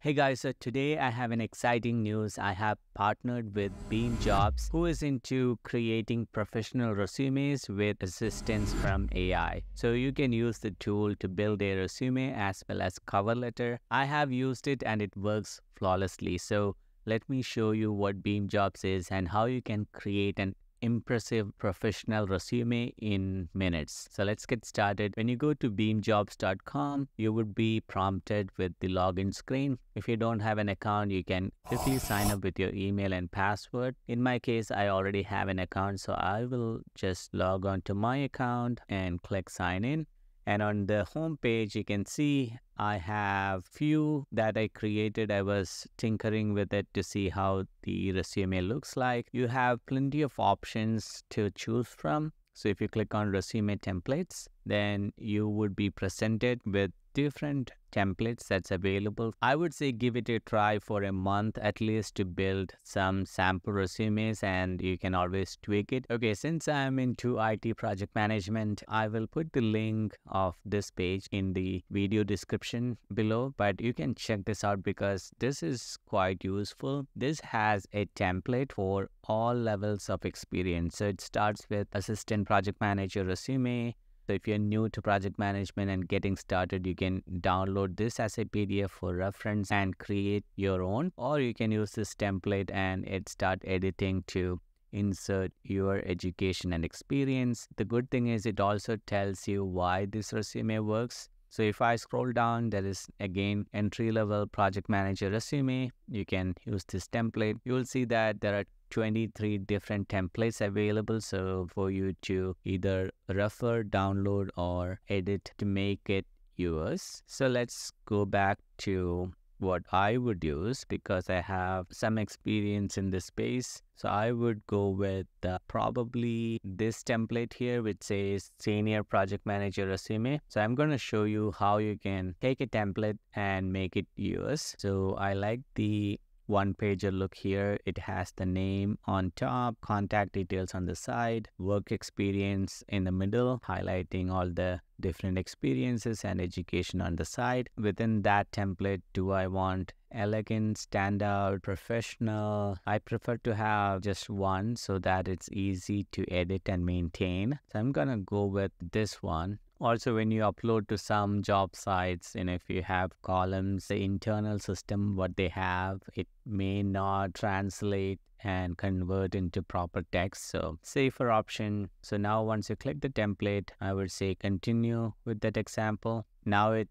Hey guys, so today I have an exciting news. I have partnered with Beam Jobs, who is into creating professional resumes with assistance from AI. So you can use the tool to build a resume as well as cover letter. I have used it and it works flawlessly. So let me show you what Beam Jobs is and how you can create an impressive professional resume in minutes. So let's get started. When you go to beamjobs.com, you would be prompted with the login screen. If you don't have an account, you can quickly sign up with your email and password. In my case, I already have an account, so I will just log on to my account and click sign in. And on the home page, you can see I have few that I created. I was tinkering with it to see how the resume looks like. You have plenty of options to choose from. So if you click on resume templates, then you would be presented with different templates that's available. I would say give it a try for a month at least to build some sample resumes and you can always tweak it. Okay, since I'm into IT project management, I will put the link of this page in the video description below, but you can check this out because this is quite useful. This has a template for all levels of experience. So it starts with assistant project manager resume, so if you're new to project management and getting started, you can download this as a PDF for reference and create your own, or you can use this template and it start editing to insert your education and experience. The good thing is it also tells you why this resume works. So if I scroll down, there is again entry level project manager resume. You can use this template. You will see that there are 23 different templates available so for you to either refer download or edit to make it yours so let's go back to what I would use because I have some experience in this space. So I would go with uh, probably this template here, which says Senior Project Manager Resume. So I'm going to show you how you can take a template and make it yours. So I like the one pager look here. It has the name on top, contact details on the side, work experience in the middle, highlighting all the different experiences and education on the side. Within that template, do I want elegant, standout, professional? I prefer to have just one so that it's easy to edit and maintain. So I'm gonna go with this one also when you upload to some job sites and if you have columns the internal system what they have it may not translate and convert into proper text. So safer option. So now once you click the template i would say continue with that example. Now it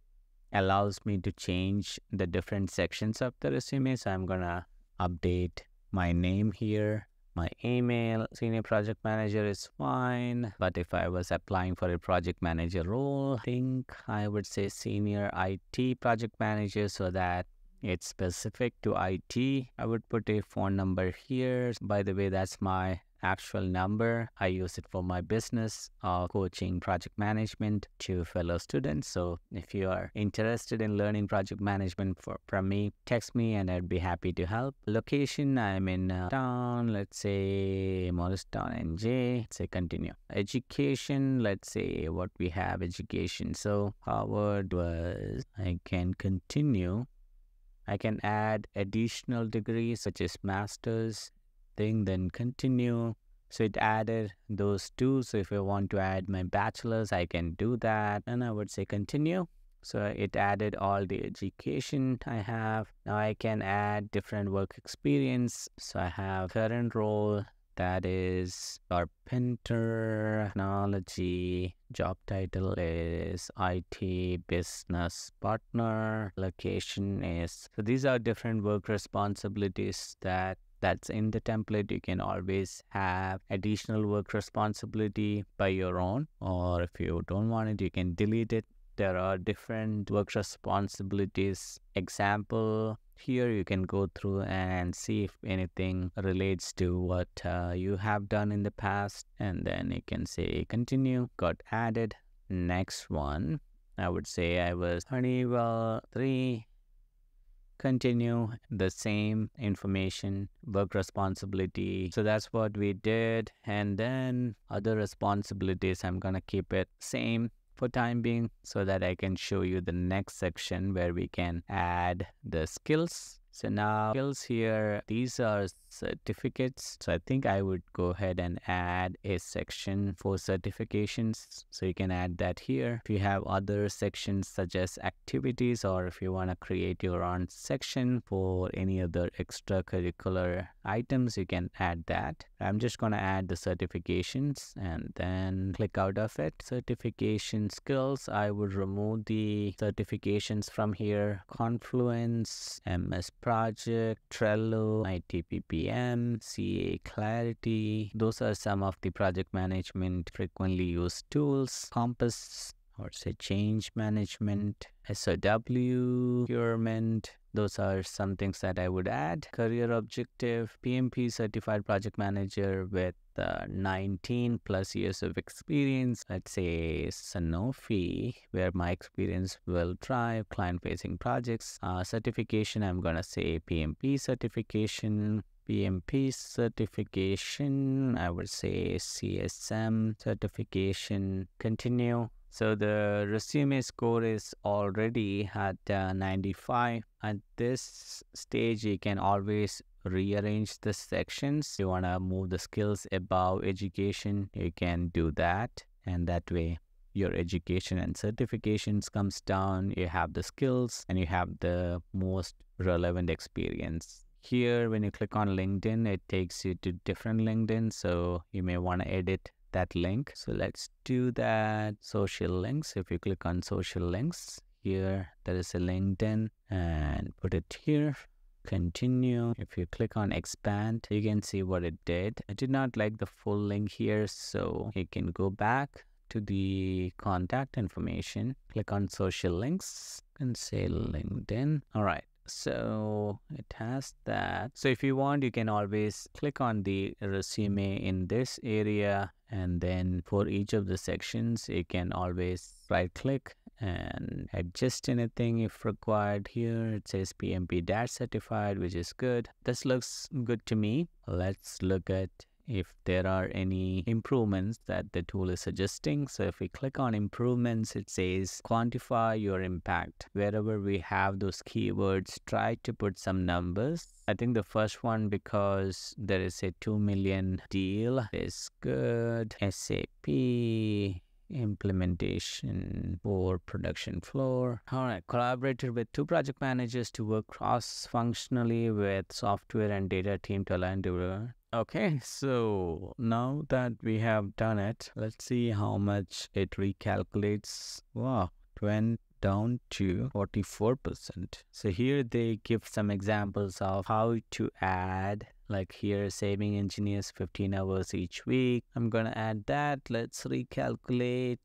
allows me to change the different sections of the resume. So i'm gonna update my name here my email. Senior project manager is fine. But if I was applying for a project manager role, I think I would say senior IT project manager so that it's specific to IT. I would put a phone number here. By the way, that's my actual number. I use it for my business, uh, coaching project management to fellow students. So if you are interested in learning project management for, from me, text me and I'd be happy to help. Location, I'm in uh, town, let's say Morristown, NJ. Let's say continue. Education, let's say what we have education. So Harvard was, I can continue. I can add additional degrees such as master's thing, then continue. So it added those two. So if I want to add my bachelor's, I can do that. And I would say continue. So it added all the education I have. Now I can add different work experience. So I have current role that is carpenter technology. Job title is IT business partner. Location is so these are different work responsibilities that that's in the template you can always have additional work responsibility by your own or if you don't want it you can delete it. There are different work responsibilities. Example here you can go through and see if anything relates to what uh, you have done in the past and then you can say continue got added. Next one i would say i was honeywell 3 continue the same information, work responsibility. So that's what we did. And then other responsibilities, I'm going to keep it same. for time being so that I can show you the next section where we can add the skills so now skills here, these are certificates. So I think I would go ahead and add a section for certifications. So you can add that here. If you have other sections such as activities or if you want to create your own section for any other extracurricular items, you can add that. I'm just going to add the certifications and then click out of it. Certification skills, I would remove the certifications from here. Confluence, MS Project, Trello, ITPPM, CA Clarity. Those are some of the project management frequently used tools. Compass or say change management, SOW, procurement, those are some things that I would add. Career objective, PMP certified project manager with uh, 19 plus years of experience. Let's say Sanofi, where my experience will drive client facing projects. Uh, certification, I'm going to say PMP certification. PMP certification, I would say CSM certification, continue. So the resume score is already at uh, 95. At this stage, you can always rearrange the sections. You want to move the skills above education, you can do that. And that way, your education and certifications comes down. You have the skills and you have the most relevant experience. Here, when you click on LinkedIn, it takes you to different LinkedIn. So you may want to edit that link. So let's do that. Social links. If you click on social links, here there is a LinkedIn and put it here. Continue. If you click on expand, you can see what it did. I did not like the full link here, so you can go back to the contact information. Click on social links and say LinkedIn. All right. So it has that. So if you want, you can always click on the resume in this area. And then for each of the sections, you can always right click and adjust anything if required here. It says pmp dash certified which is good. This looks good to me. Let's look at if there are any improvements that the tool is suggesting. So if we click on improvements, it says quantify your impact. Wherever we have those keywords, try to put some numbers. I think the first one, because there is a 2 million deal, is good. SAP implementation for production floor. All right, collaborated with two project managers to work cross-functionally with software and data team to align to Okay, so now that we have done it, let's see how much it recalculates. Wow, 20 down to 44%. So here they give some examples of how to add like here saving engineers 15 hours each week. I'm gonna add that. Let's recalculate.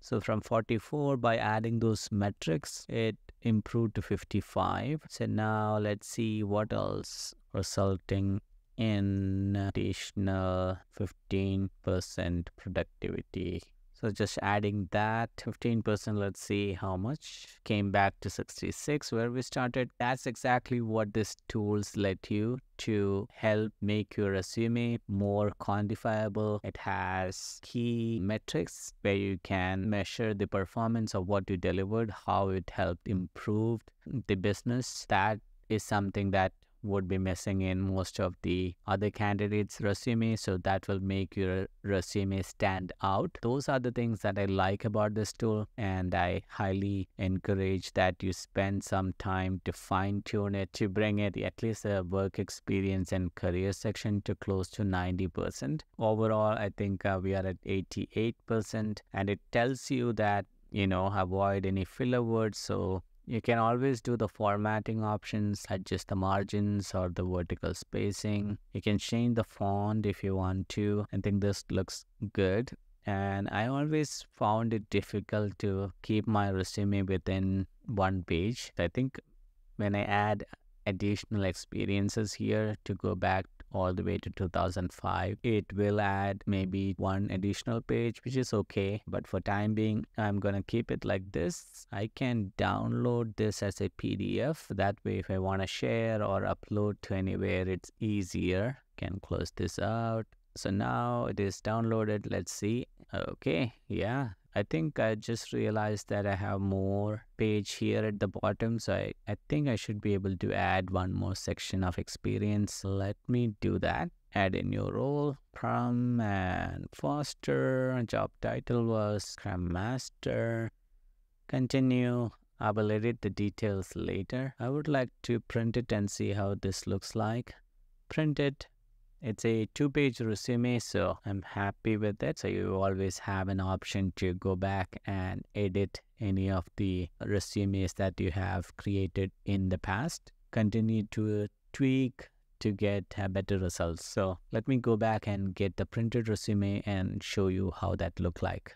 So from 44 by adding those metrics, it improved to 55. So now let's see what else resulting in uh, additional 15% productivity. So just adding that 15%, let's see how much came back to 66 where we started. That's exactly what these tools let you to help make your resume more quantifiable. It has key metrics where you can measure the performance of what you delivered, how it helped improve the business. That is something that would be missing in most of the other candidates' resume. So that will make your resume stand out. Those are the things that I like about this tool. And I highly encourage that you spend some time to fine tune it to bring it at least a work experience and career section to close to 90%. Overall, I think uh, we are at 88%. And it tells you that you know avoid any filler words so you can always do the formatting options, adjust the margins or the vertical spacing. You can change the font if you want to. I think this looks good. And I always found it difficult to keep my resume within one page. I think when I add additional experiences here to go back all the way to 2005 it will add maybe one additional page which is okay. But for time being i'm gonna keep it like this. I can download this as a pdf that way if i want to share or upload to anywhere it's easier. Can close this out. So now it is downloaded. Let's see. Okay. Yeah I think I just realized that I have more page here at the bottom. So I, I think I should be able to add one more section of experience. Let me do that. Add a new role, Scrum and Foster. Job title was Scrum Master. Continue. I will edit the details later. I would like to print it and see how this looks like. Print it. It's a two page resume, so I'm happy with it. So you always have an option to go back and edit any of the resumes that you have created in the past. Continue to tweak to get better results. So let me go back and get the printed resume and show you how that look like.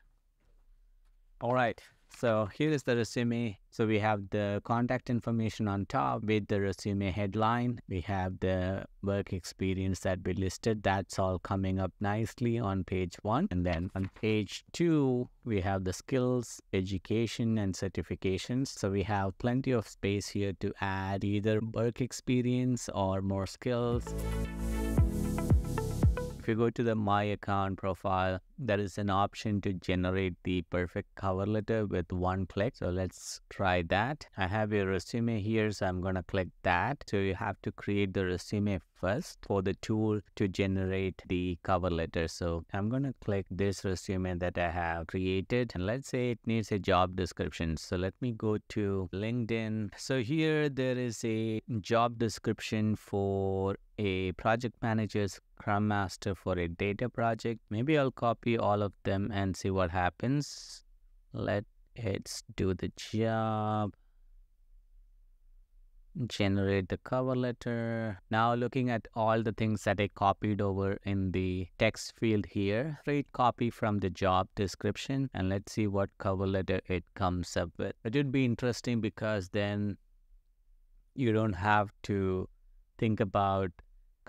All right, so here is the resume. So we have the contact information on top with the resume headline. We have the work experience that we listed. That's all coming up nicely on page one. And then on page two, we have the skills, education, and certifications. So we have plenty of space here to add either work experience or more skills you go to the My Account profile, there is an option to generate the perfect cover letter with one click. So let's try that. I have a resume here, so I'm going to click that. So you have to create the resume first for the tool to generate the cover letter. So I'm going to click this resume that I have created and let's say it needs a job description. So let me go to LinkedIn. So here there is a job description for a project manager, scrum master for a data project. Maybe I'll copy all of them and see what happens. Let it do the job generate the cover letter. Now looking at all the things that I copied over in the text field here, straight copy from the job description and let's see what cover letter it comes up with. It would be interesting because then you don't have to think about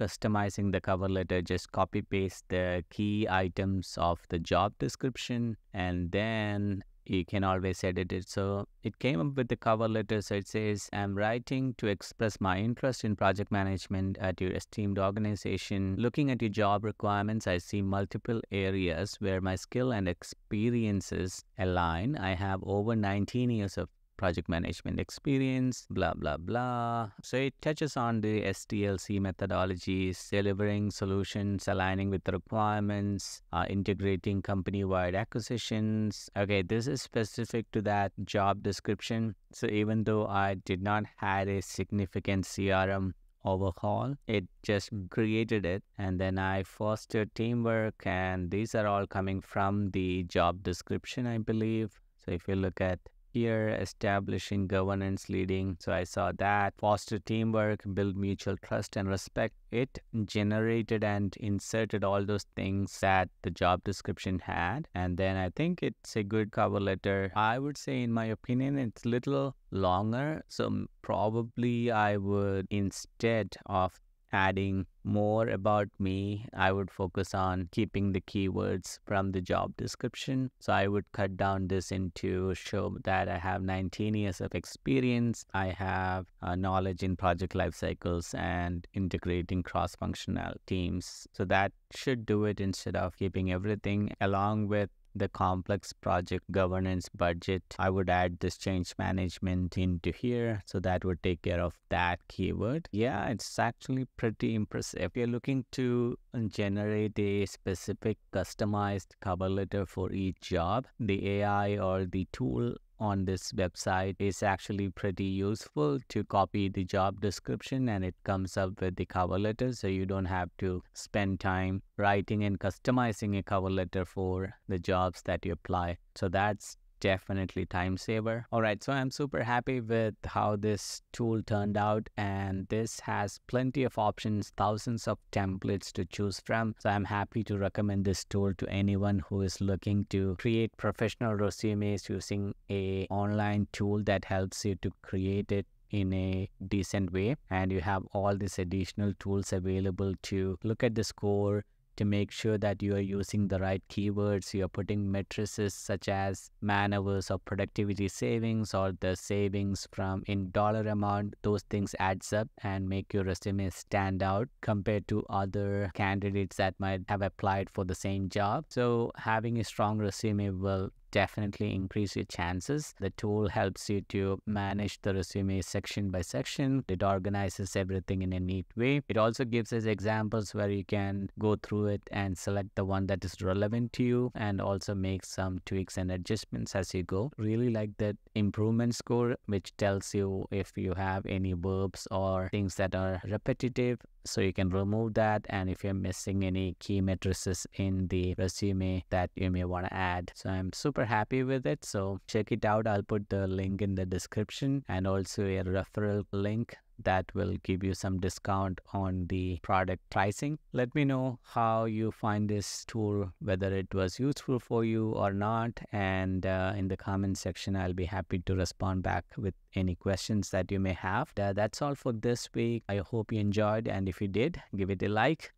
customizing the cover letter, just copy paste the key items of the job description and then you can always edit it. So it came up with the cover letter. So it says, I'm writing to express my interest in project management at your esteemed organization. Looking at your job requirements, I see multiple areas where my skill and experiences align. I have over 19 years of project management experience, blah, blah, blah. So it touches on the STLC methodologies, delivering solutions, aligning with the requirements, uh, integrating company wide acquisitions. Okay, this is specific to that job description. So even though I did not had a significant CRM overhaul. It just created it and then I fostered teamwork and these are all coming from the job description, I believe. So if you look at here establishing governance leading so i saw that. Foster teamwork build mutual trust and respect. It generated and inserted all those things that the job description had. And then i think it's a good cover letter. I would say in my opinion it's a little longer. So probably i would instead of adding more about me, I would focus on keeping the keywords from the job description. So I would cut down this into show that I have 19 years of experience. I have uh, knowledge in project life cycles and integrating cross-functional teams. So that should do it instead of keeping everything along with the complex project governance budget, I would add this change management into here. So that would take care of that keyword. Yeah, it's actually pretty impressive. If you're looking to generate a specific customized cover letter for each job, the AI or the tool on this website is actually pretty useful to copy the job description and it comes up with the cover letter so you don't have to spend time writing and customizing a cover letter for the jobs that you apply. So that's definitely time saver. All right, so I'm super happy with how this tool turned out and this has plenty of options, thousands of templates to choose from. So I'm happy to recommend this tool to anyone who is looking to create professional resumes using a online tool that helps you to create it in a decent way and you have all these additional tools available to look at the score to make sure that you are using the right keywords. You're putting matrices such as man hours or productivity savings or the savings from in dollar amount. Those things adds up and make your resume stand out compared to other candidates that might have applied for the same job. So having a strong resume will definitely increase your chances. The tool helps you to manage the resume section by section. It organizes everything in a neat way. It also gives us examples where you can go through it and select the one that is relevant to you and also make some tweaks and adjustments as you go. Really like that improvement score, which tells you if you have any verbs or things that are repetitive so you can remove that and if you're missing any key matrices in the resume that you may want to add. So i'm super happy with it. So check it out. I'll put the link in the description and also a referral link that will give you some discount on the product pricing. Let me know how you find this tool, whether it was useful for you or not. And uh, in the comment section, I'll be happy to respond back with any questions that you may have. That's all for this week. I hope you enjoyed. And if you did, give it a like.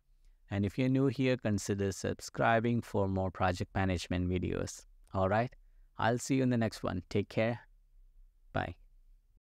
And if you're new here, consider subscribing for more project management videos. All right. I'll see you in the next one. Take care. Bye.